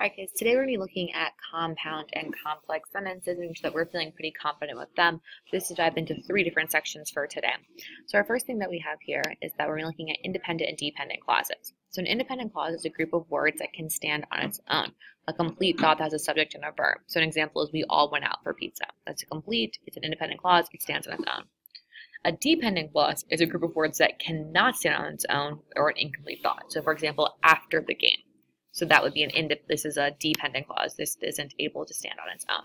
Alright guys, today we're going to be looking at compound and complex sentences and that we're feeling pretty confident with them. This is dive into three different sections for today. So our first thing that we have here is that we're looking at independent and dependent clauses. So an independent clause is a group of words that can stand on its own. A complete thought that has a subject and a verb. So an example is we all went out for pizza. That's a complete, it's an independent clause, it stands on its own. A dependent clause is a group of words that cannot stand on its own or an incomplete thought. So for example, after the game. So that would be an ind this is a dependent clause. This isn't able to stand on its own.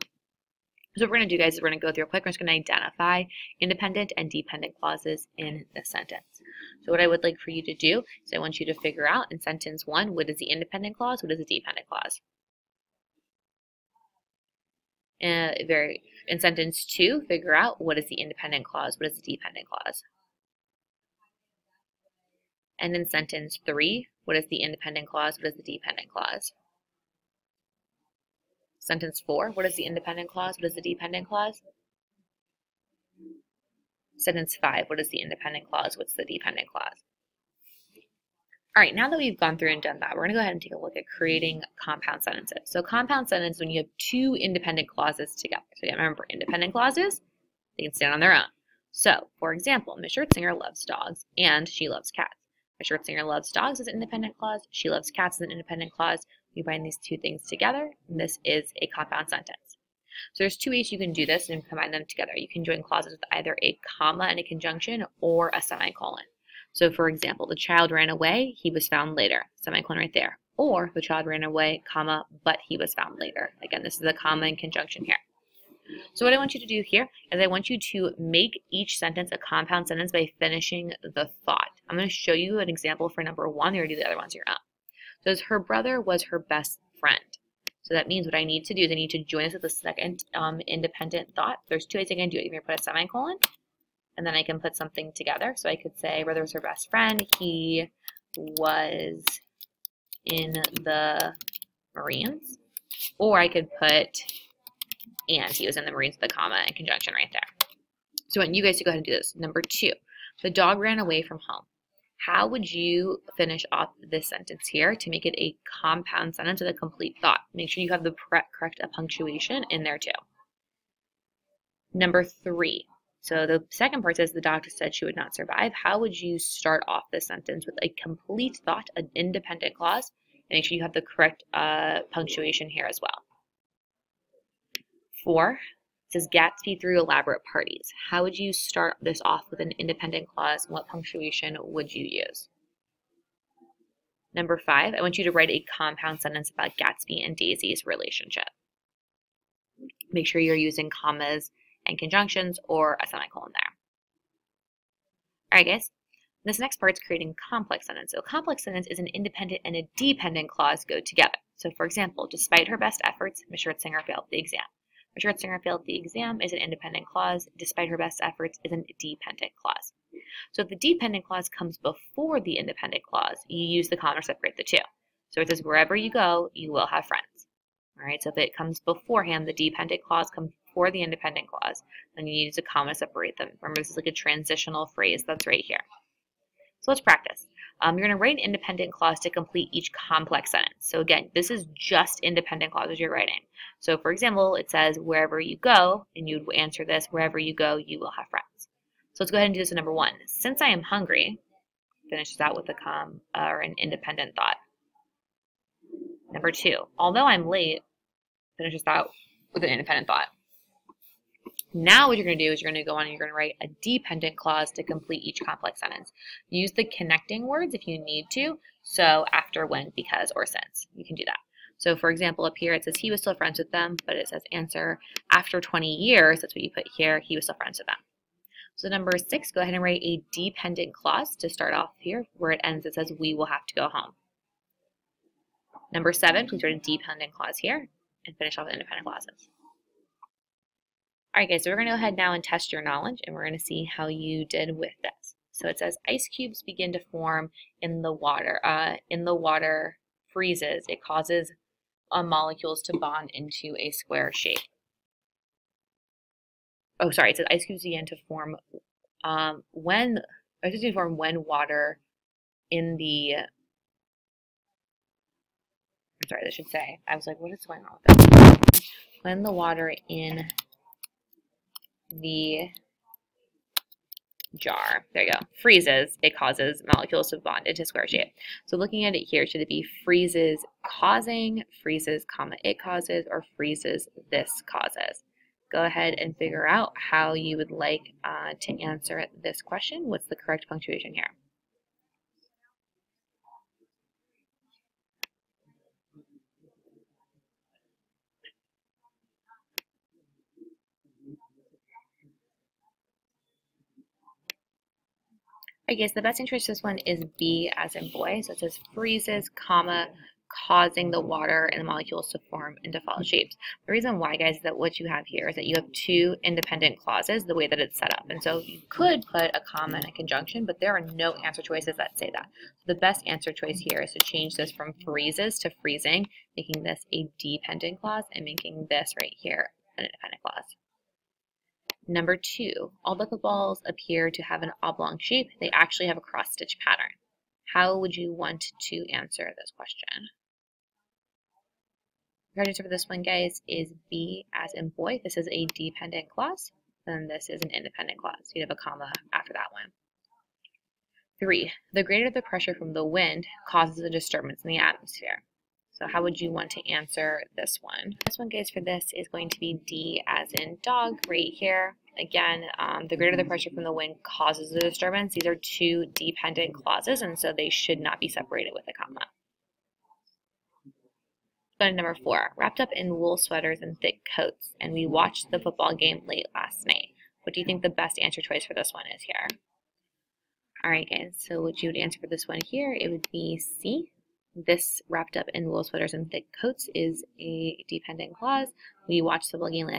So what we're going to do, guys, is we're going to go through real quick. We're just going to identify independent and dependent clauses in the sentence. So what I would like for you to do is I want you to figure out in sentence one, what is the independent clause, what is the dependent clause. Uh, very in sentence two, figure out what is the independent clause, what is the dependent clause. And in sentence three, what is the independent clause? What is the dependent clause? Sentence four, what is the independent clause? What is the dependent clause? Sentence five, what is the independent clause? What's the dependent clause? All right, now that we've gone through and done that, we're to go ahead and take a look at creating compound sentences. So compound sentence when you have two independent clauses together. So remember, independent clauses, they can stand on their own. So, for example, Miss Shertzinger loves dogs and she loves cats. Miss Singer loves dogs as an independent clause. She loves cats as an independent clause. You bind these two things together, and this is a compound sentence. So there's two ways you can do this and combine them together. You can join clauses with either a comma and a conjunction or a semicolon. So for example, the child ran away, he was found later, semicolon right there. Or the child ran away, comma, but he was found later. Again, this is a comma and conjunction here. So what I want you to do here is I want you to make each sentence a compound sentence by finishing the thought. I'm going to show you an example for number one. You already do the other ones your own. So it's her brother was her best friend. So that means what I need to do is I need to join this with the second um, independent thought. There's two ways I can do it. You can put a semicolon, and then I can put something together. So I could say brother was her best friend. He was in the Marines. Or I could put and he was in the Marines with the comma and conjunction right there. So I want you guys to go ahead and do this. Number two, the dog ran away from home. How would you finish off this sentence here to make it a compound sentence with a complete thought? Make sure you have the correct punctuation in there too. Number three, so the second part says the doctor said she would not survive. How would you start off this sentence with a complete thought, an independent clause, and make sure you have the correct uh, punctuation here as well. Four says Gatsby threw elaborate parties. How would you start this off with an independent clause? What punctuation would you use? Number five, I want you to write a compound sentence about Gatsby and Daisy's relationship. Make sure you're using commas and conjunctions or a semicolon there. All right, guys. This next part is creating complex sentence. So a complex sentence is an independent and a dependent clause go together. So for example, despite her best efforts, Ms. Shertzinger failed the exam. Shertzinger failed the exam is an independent clause, despite her best efforts is a dependent clause. So the dependent clause comes before the independent clause, you use the comma to separate the two. So it says wherever you go, you will have friends. All right, so if it comes beforehand, the dependent clause comes before the independent clause, then you use a comma to separate them. Remember, this is like a transitional phrase that's right here. So let's practice. Um, you're going to write an independent clause to complete each complex sentence. So again, this is just independent clauses you're writing. So for example, it says wherever you go, and you'd answer this, wherever you go, you will have friends. So let's go ahead and do this in number one. Since I am hungry, finishes out with a com or an independent thought. Number two, although I'm late, finishes out with an independent thought. Now what you're going to do is you're going to go on and you're going to write a dependent clause to complete each complex sentence. Use the connecting words if you need to. So after, when, because, or since. You can do that. So for example, up here it says he was still friends with them, but it says answer after 20 years, that's what you put here, he was still friends with them. So number six, go ahead and write a dependent clause to start off here. Where it ends, it says we will have to go home. Number seven, please write a dependent clause here and finish off with independent clauses. All right, guys, so we're going to go ahead now and test your knowledge, and we're going to see how you did with this. So it says ice cubes begin to form in the water. Uh, in the water freezes. It causes uh, molecules to bond into a square shape. Oh, sorry, it says ice cubes begin to form um, when ice cubes form when water in the sorry, I should say. I was like, what is going on with this? When the water in the jar, there you go, freezes, it causes molecules to bond into square shape. So looking at it here, should it be freezes causing, freezes comma it causes, or freezes this causes? Go ahead and figure out how you would like uh, to answer this question. What's the correct punctuation here? I guess the best interest this one is B as in boy. So it says freezes, comma, causing the water and the molecules to form into fall mm-hmm. shapes. The reason why, guys, is that what you have here is that you have two independent clauses the way that it's set up. And so you could put a comma and a conjunction, but there are no answer choices that say that. So the best answer choice here is to change this from freezes to freezing, making this a dependent clause and making this right here an independent clause. Number two, although the balls appear to have an oblong shape, they actually have a cross stitch pattern. How would you want to answer this question? The correct answer for this one, guys, is B as in boy. This is a dependent clause. Then this is an independent clause. You'd have a comma after that one. Three, the greater the pressure from the wind causes a disturbance in the atmosphere. So how would you want to answer this one? This one, guys, for this is going to be D as in dog right here. Again, um, the greater the pressure from the wind causes the disturbance. These are two dependent clauses, and so they should not be separated with a comma. Go to number four. Wrapped up in wool sweaters and thick coats, and we watched the football game late last night. What do you think the best answer choice for this one is here? All right, guys, so what you would answer for this one here, it would be C, this wrapped up in wool sweaters and thick coats is a dependent clause. We last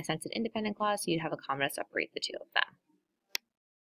night's an independent clause, so you'd have a comma to separate the two of them.